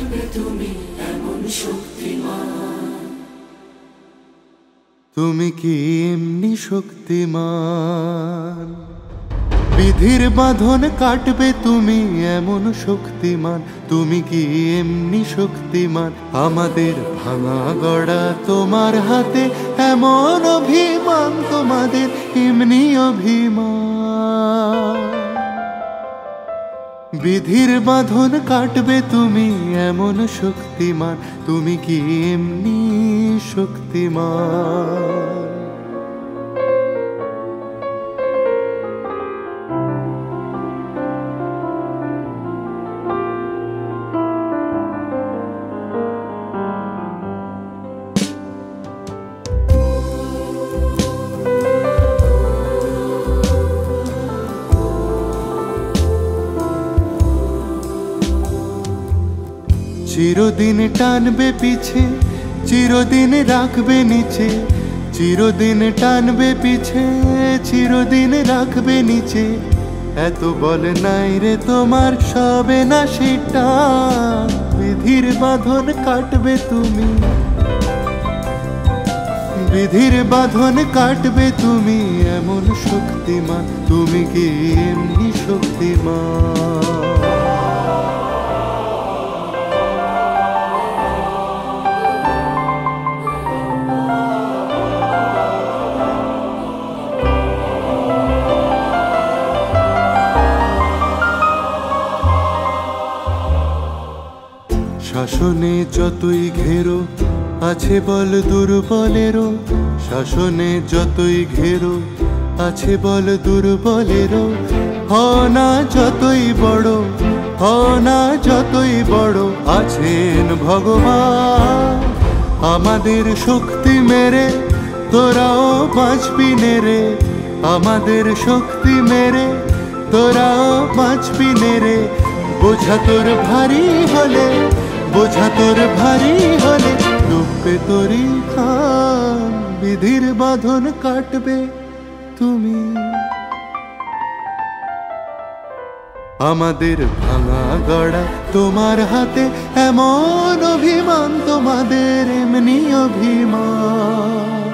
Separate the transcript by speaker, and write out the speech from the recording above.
Speaker 1: তুমি
Speaker 2: তুমি কি এমনি শক্তিমান? বিধির বাঁধন কাটবে তুমি এমন শক্তিমান। তুমি কি এমনি শক্তিমান? আমাদের ভাঙা গড়া তোমার হাতে, এমন অভিমান তোমাদের, এমনি অভিমান। বিধির বাঁধন কাটবে তুমি এমন শক্তিমান তুমি কি এমনি শক্তিমান? চিরদিন টানবে পিছে, চিরদিন রাখবে নিচে, চিরদিন টানবে পিছে, চিরদিন রাখবে নিচে। এত বল নাই রে তোমার সবে না সেটা, বিধির বাঁধন কাটবে তুমি। বিধির বাঁধন কাটবে তুমি, এমন শক্তিমান, তুমি কি এমনি শক্তিমান? শাসনে যতই ঘেরো, আছে বল দুর্বলেরও। শাসনে যতই ঘেরো, আছে বল দুর্বলেরও। হ না যতই বড় হ না যতই বড়, আছেন ভগবান। আমাদের শক্তি মেরে, তোরাও বাঁচবি নেরে আমাদের শক্তি মেরে, তোরাও বাঁচবি নেরে বোঝা তোর ভারী হলে বোঝা তোর ভারী হলে ডুববে খান বিধির বাঁধন কাটবে তুমি। আমাদের ভাঙা গড়া তোমার হাতে, এমন অভিমান তোমাদের, এমনি অভিমান।